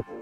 Bye.